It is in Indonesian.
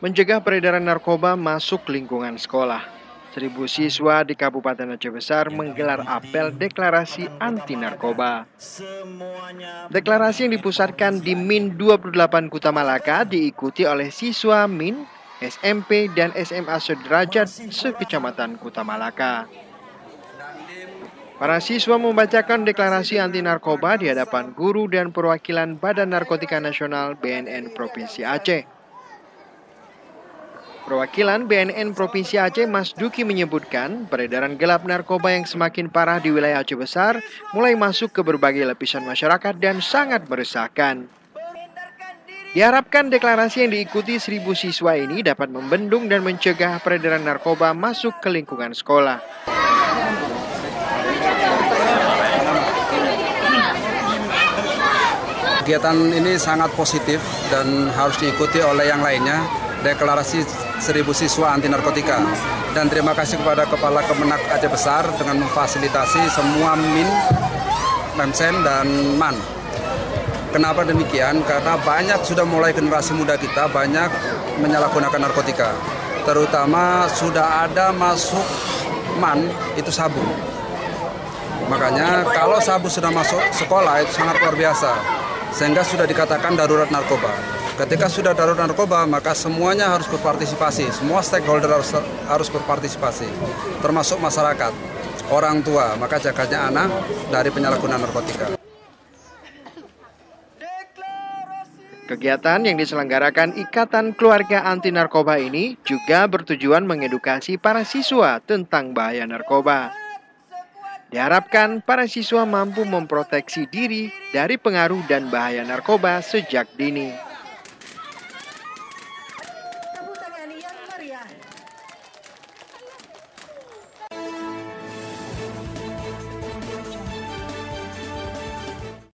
Mencegah peredaran narkoba masuk lingkungan sekolah. Seribu siswa di Kabupaten Aceh Besar menggelar apel deklarasi anti narkoba. Deklarasi yang dipusatkan di MIN 28 Kuta Malaka diikuti oleh siswa MIN, SMP, dan SMA sederajat sekecamatan Kuta Malaka. Para siswa membacakan deklarasi anti narkoba di hadapan guru dan perwakilan Badan Narkotika Nasional BNN Provinsi Aceh. Perwakilan BNN Provinsi Aceh Mas Duki menyebutkan peredaran gelap narkoba yang semakin parah di wilayah Aceh Besar mulai masuk ke berbagai lapisan masyarakat dan sangat meresahkan. Diharapkan deklarasi yang diikuti seribu siswa ini dapat membendung dan mencegah peredaran narkoba masuk ke lingkungan sekolah. Kegiatan ini sangat positif dan harus diikuti oleh yang lainnya. Deklarasi seribu siswa anti narkotika. Dan terima kasih kepada Kepala Kemenak Aceh Besar dengan memfasilitasi semua MIN, MEMSEN, dan MAN. Kenapa demikian? Karena banyak sudah mulai generasi muda kita banyak menyalahgunakan narkotika. Terutama sudah ada masuk MAN itu sabu. Makanya kalau sabu sudah masuk sekolah itu sangat luar biasa. Sehingga sudah dikatakan darurat narkoba. Ketika sudah darurat narkoba, maka semuanya harus berpartisipasi. Semua stakeholder harus, harus berpartisipasi, termasuk masyarakat, orang tua. Maka jaganya anak dari penyalahgunaan narkotika. Kegiatan yang diselenggarakan Ikatan Keluarga Anti Narkoba ini juga bertujuan mengedukasi para siswa tentang bahaya narkoba. Diharapkan para siswa mampu memproteksi diri dari pengaruh dan bahaya narkoba sejak dini. 不一样